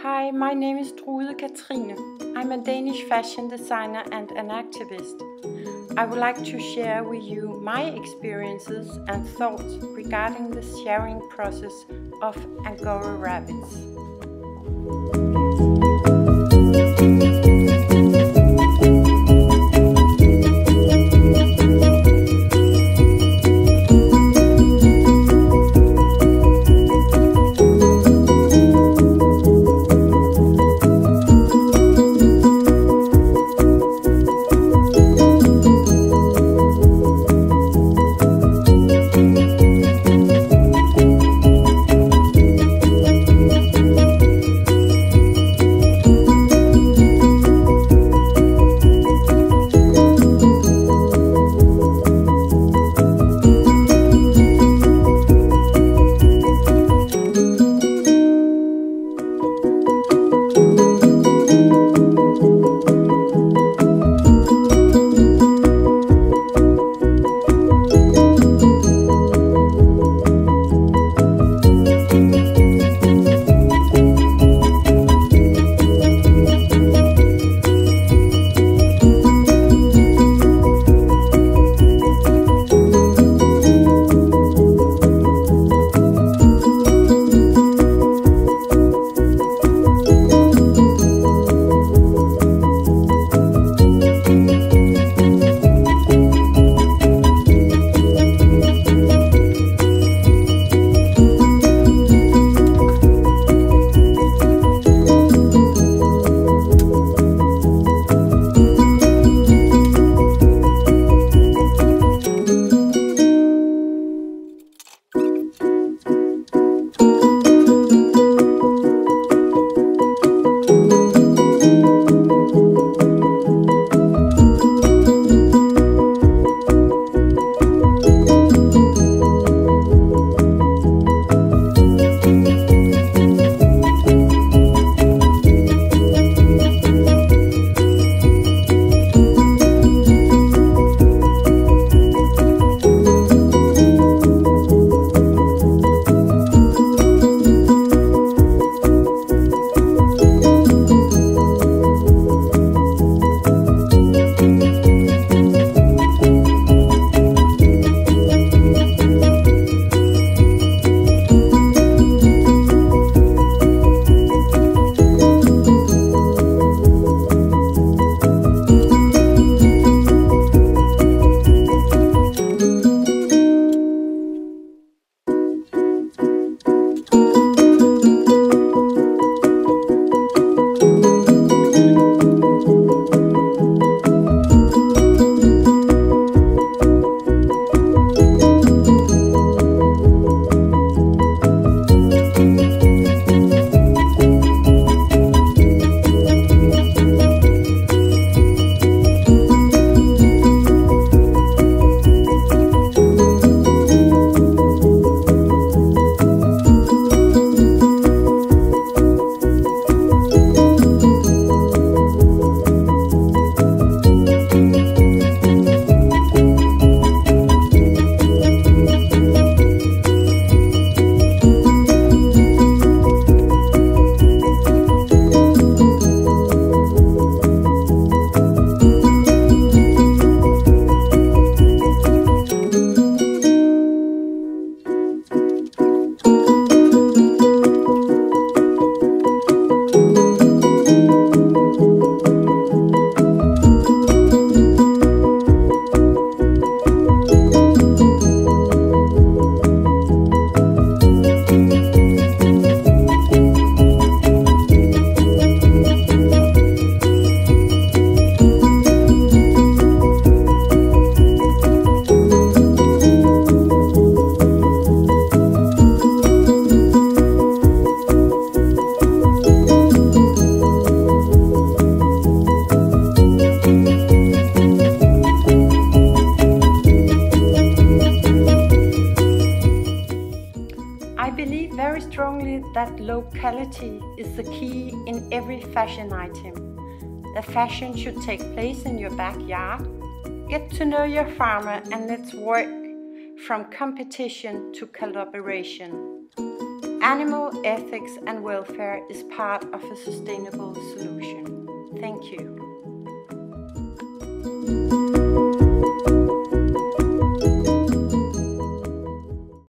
Hi, my name is Drude Katrine. I'm a Danish fashion designer and an activist. I would like to share with you my experiences and thoughts regarding the shearing process of Angora rabbits. That locality is the key in every fashion item. The fashion should take place in your backyard. Get to know your farmer and let's work from competition to collaboration. Animal ethics and welfare is part of a sustainable solution. Thank you.